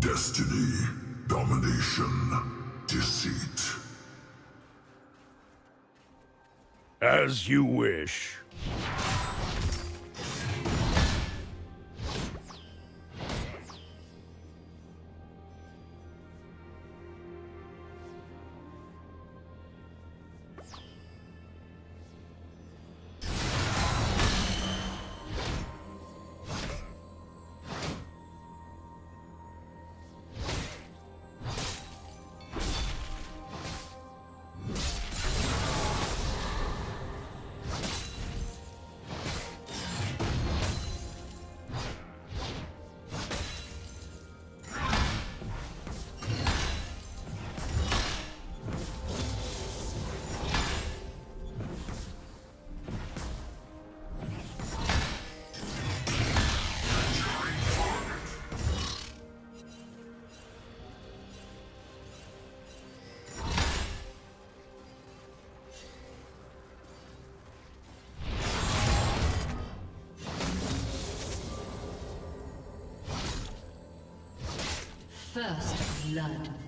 Destiny, domination, deceit. As you wish. First blood.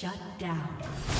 Shut down.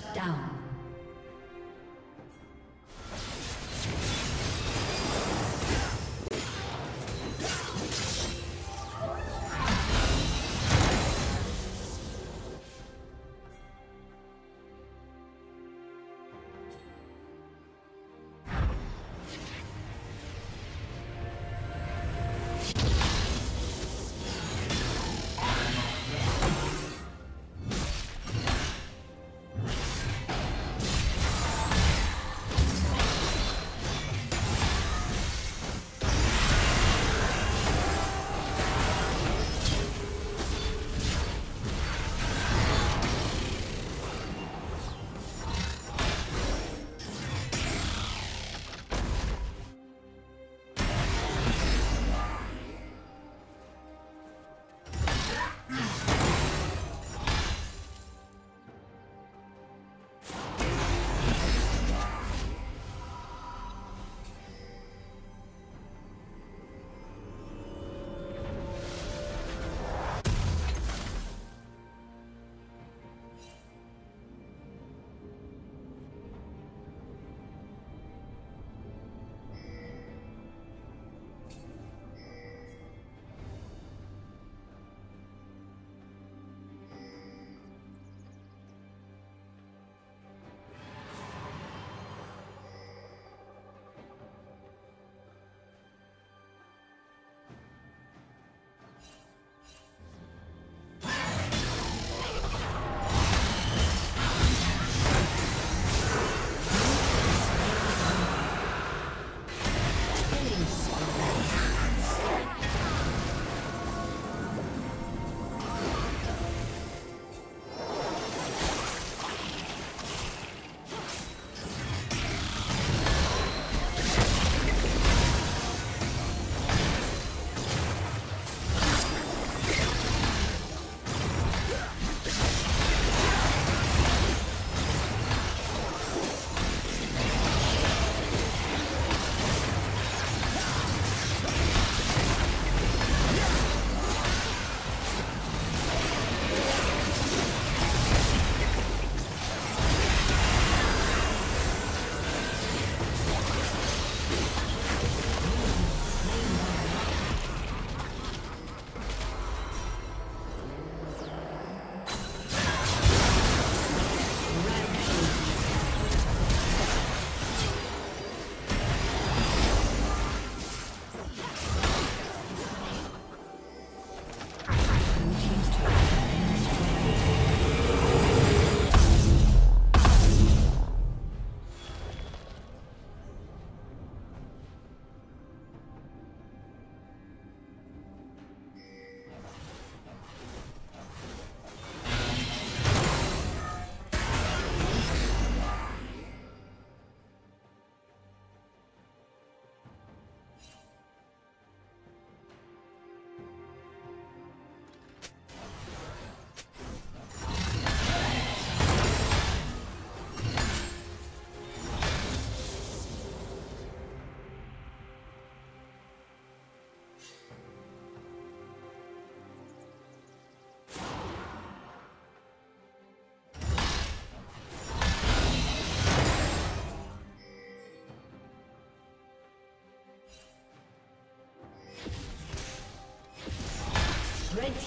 Shut down.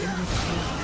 Killing spree.